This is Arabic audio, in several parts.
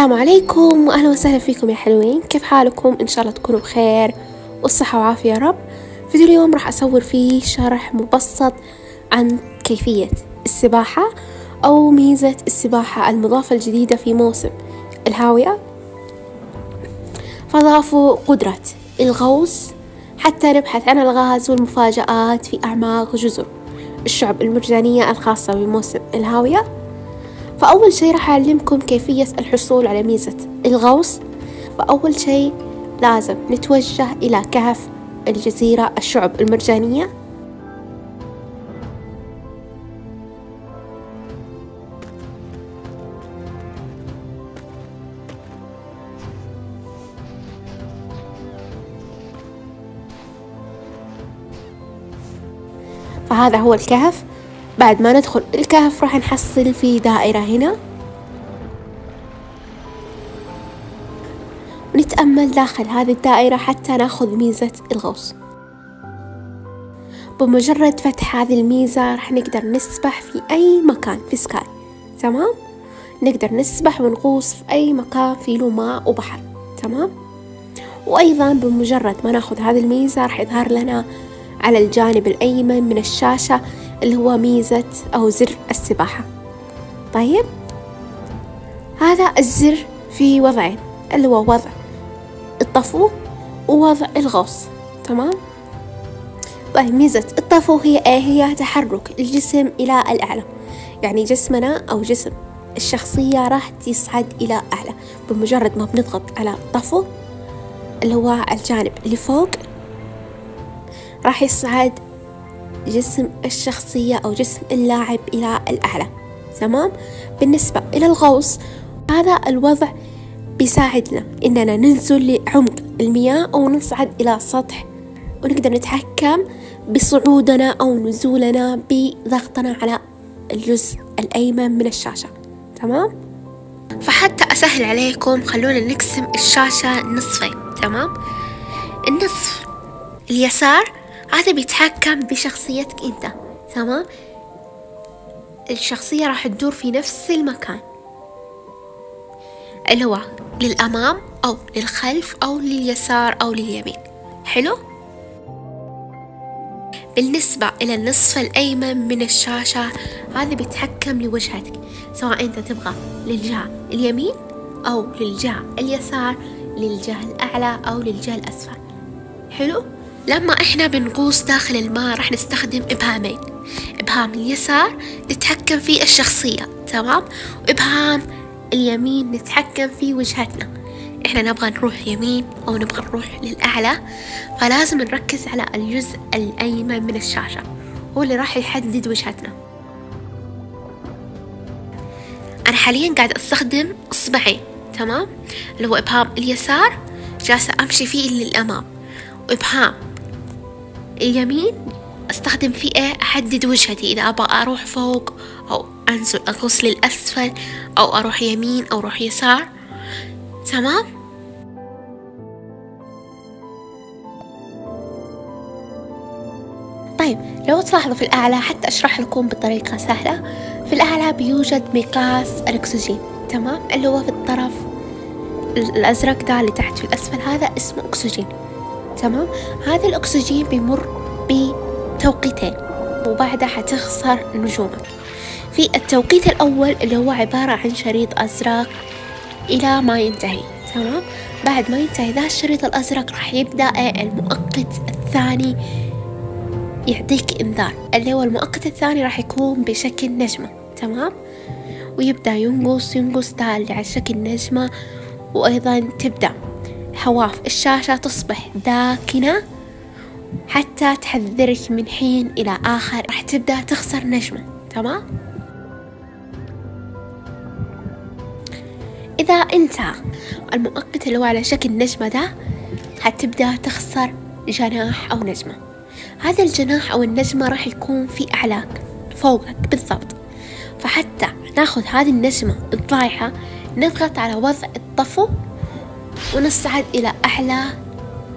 السلام عليكم وأهلا وسهلا فيكم يا حلوين. كيف حالكم؟ إن شاء الله تكونوا بخير والصحة وعافية يا رب. فيديو اليوم راح أصور فيه شرح مبسط عن كيفية السباحة أو ميزة السباحة المضافة الجديدة في موسم الهاوية. فضافوا قدرة الغوص حتى نبحث عن الغاز والمفاجآت في أعماق جزر الشعب المرجانية الخاصة بموسم الهاوية. فأول شي راح أعلمكم كيفية الحصول على ميزة الغوص. فأول شي لازم نتوجه إلى كهف الجزيرة الشعب المرجانية. فهذا هو الكهف. بعد ما ندخل الكهف راح نحصل في دائرة هنا. ونتأمل داخل هذه الدائرة حتى نأخذ ميزة الغوص. بمجرد فتح هذه الميزة راح نقدر نسبح في أي مكان في سكاي. تمام؟ نقدر نسبح ونغوص في أي مكان فيه له ماء وبحر تمام؟ وأيضا بمجرد ما نأخذ هذه الميزة راح يظهر لنا على الجانب الأيمن من الشاشة اللي هو ميزة أو زر السباحة. طيب هذا الزر في وضعين اللي هو وضع الطفو ووضع الغوص. تمام؟ طيب ميزة الطفو هي إيه؟ هي تحرك الجسم إلى الأعلى. يعني جسمنا أو جسم الشخصية راح تصعد إلى أعلى. بمجرد ما بنضغط على الطفو اللي هو الجانب اللي فوق راح يصعد جسم الشخصية أو جسم اللاعب إلى الأعلى. تمام؟ بالنسبة إلى الغوص هذا الوضع بيساعدنا إننا ننزل لعمق المياه أو نصعد إلى سطح ونقدر نتحكم بصعودنا أو نزولنا بضغطنا على الجزء الأيمن من الشاشة. تمام؟ فحتى أسهل عليكم خلونا نقسم الشاشة نصفين. تمام؟ النصف اليسار هذا بيتحكم بشخصيتك أنت تمام؟ الشخصية راح تدور في نفس المكان. اللي هو للأمام أو للخلف أو لليسار أو لليمين. حلو؟ بالنسبة إلى النصف الأيمن من الشاشة هذا بيتحكم لوجهتك سواء أنت تبغى للجهة اليمين أو للجهة اليسار للجهة الأعلى أو للجهة الأسفل. حلو؟ لما إحنا بنغوص داخل الماء راح نستخدم إبهامين. إبهام اليسار نتحكم في الشخصية تمام؟ وإبهام اليمين نتحكم في وجهتنا. إحنا نبغى نروح يمين أو نبغى نروح للأعلى فلازم نركز على الجزء الأيمن من الشاشة هو اللي راح يحدد وجهتنا. أنا حاليا قاعد أستخدم إصبعين تمام؟ اللي هو إبهام اليسار جالسة أمشي فيه للأمام. وإبهام اليمين أستخدم إيه أحدد وجهتي. إذا أبغى أروح فوق أو أنزل اغص للأسفل أو أروح يمين أو أروح يسار. تمام؟ طيب لو تلاحظوا في الأعلى حتى أشرح لكم بطريقة سهلة. في الأعلى بيوجد مقاس الأكسجين تمام؟ اللي هو في الطرف الأزرق ده اللي تحت في الأسفل هذا اسمه أكسجين. تمام؟ هذا الأكسجين بيمر بتوقيتين وبعدها حتخسر نجومك. في التوقيت الأول اللي هو عبارة عن شريط أزرق إلى ما ينتهي تمام؟ بعد ما ينتهي ذا الشريط الأزرق راح يبدأ المؤقت الثاني يعطيك إنذار اللي هو المؤقت الثاني راح يكون بشكل نجمة تمام؟ ويبدأ ينقص ينقص ده اللي على شكل نجمة وأيضا تبدأ. حواف الشاشة تصبح داكنة حتى تحذرك من حين إلى آخر. راح تبدأ تخسر نجمة تمام؟ إذا انتهى المؤقت اللي هو على شكل نجمة ده حتبدأ تخسر جناح أو نجمة. هذا الجناح أو النجمة راح يكون في أعلاك فوقك بالضبط. فحتى ناخذ هذه النجمة الضايعة نضغط على وضع الطفو ونصعد إلى أعلى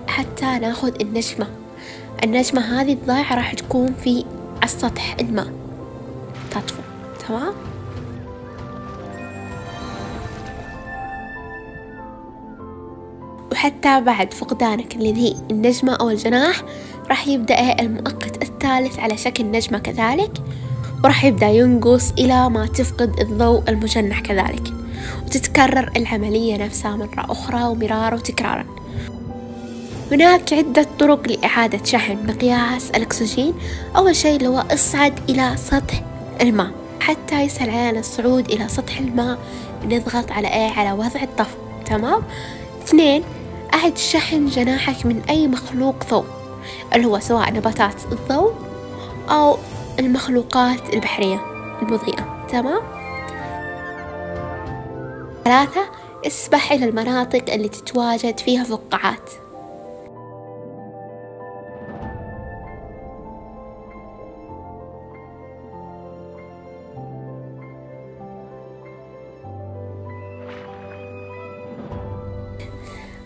حتى نأخذ النجمة. النجمة هذه الضايعة راح تكون في السطح الماء. تطفو. تمام؟ وحتى بعد فقدانك اللي هي النجمة أو الجناح راح يبدأ المؤقت الثالث على شكل نجمة كذلك وراح يبدأ ينقص إلى ما تفقد الضوء المجنح كذلك. وتتكرر العملية نفسها مرة أخرى ومرارا وتكرارا. هناك عدة طرق لإعادة شحن مقياس الأكسجين. أول شيء اللي هو اصعد إلى سطح الماء. حتى يسهل علينا الصعود إلى سطح الماء نضغط على إيه؟ على وضع الطفو. تمام؟ اثنين أعد شحن جناحك من أي مخلوق ضوء اللي هو سواء نباتات الضوء أو المخلوقات البحرية المضيئة. تمام؟ ثلاثة اسبح إلى المناطق اللي تتواجد فيها فقاعات.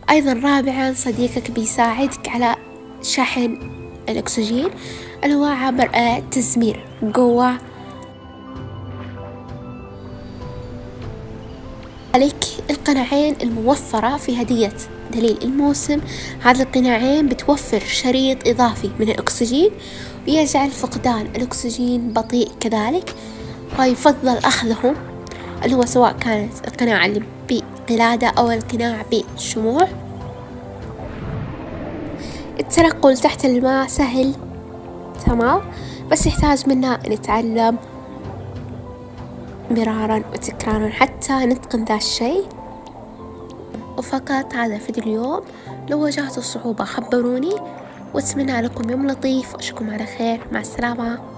أيضا رابعا صديقك بيساعدك على شحن الأكسجين اللي هو عبر التزمير قوة عليك القناعين الموفرة في هدية دليل الموسم. هذه القناعين بتوفر شريط إضافي من الأكسجين ويجعل فقدان الأكسجين بطيء كذلك ويفضل أخذهم اللي هو سواء كانت القناع اللي بقلادة أو القناع بشموع التنقل تحت الماء سهل تمام بس يحتاج منا نتعلم مرارا وتكرارا حتى نتقن ذا الشيء. وفقط هذا فيديو اليوم لو واجهتوا صعوبة خبروني وأتمنى لكم يوم لطيف وأشوفكم على خير. مع السلامة.